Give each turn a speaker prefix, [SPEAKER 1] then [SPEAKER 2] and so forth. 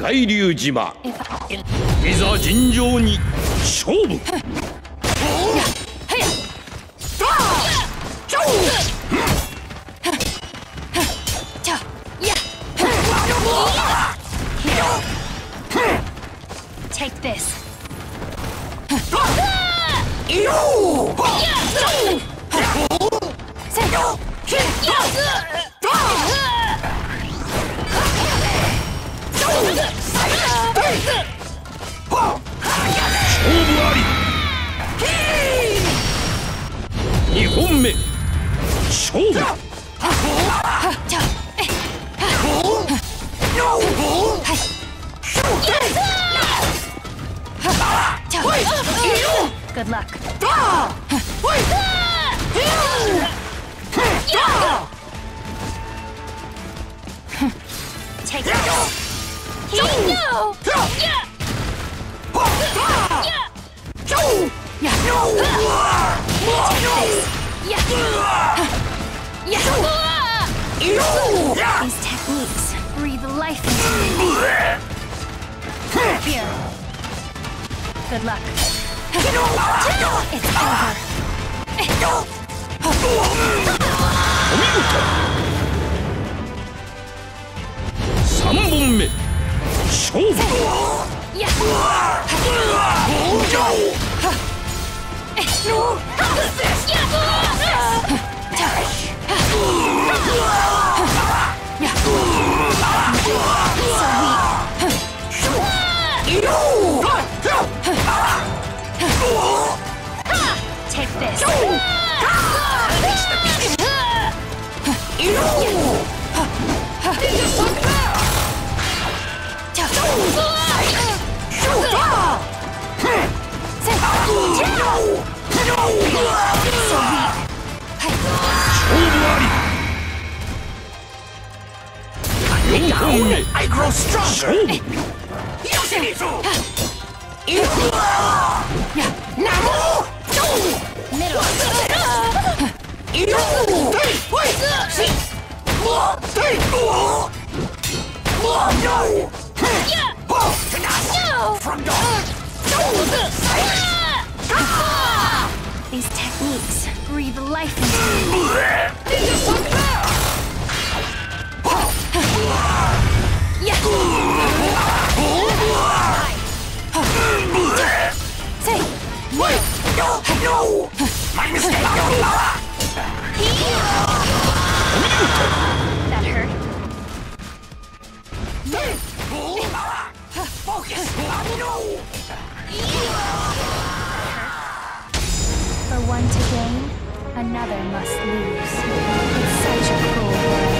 [SPEAKER 1] 海流島。いざ尋常に勝負。
[SPEAKER 2] Take
[SPEAKER 1] 本目勝負
[SPEAKER 2] Good luck. Take this. No! These techniques breathe life into me. Here. Good luck. It's over.
[SPEAKER 1] 3本目勝負
[SPEAKER 2] Take this.
[SPEAKER 3] I grow
[SPEAKER 1] 勝
[SPEAKER 3] stronger.
[SPEAKER 1] 負
[SPEAKER 3] Yoshimitsu.
[SPEAKER 2] Middle. No. No. These techniques breathe life into me.
[SPEAKER 3] No! My mistake!
[SPEAKER 2] that hurt.
[SPEAKER 3] Focus! No!
[SPEAKER 2] For one to gain, another must lose. It's such a cruel world.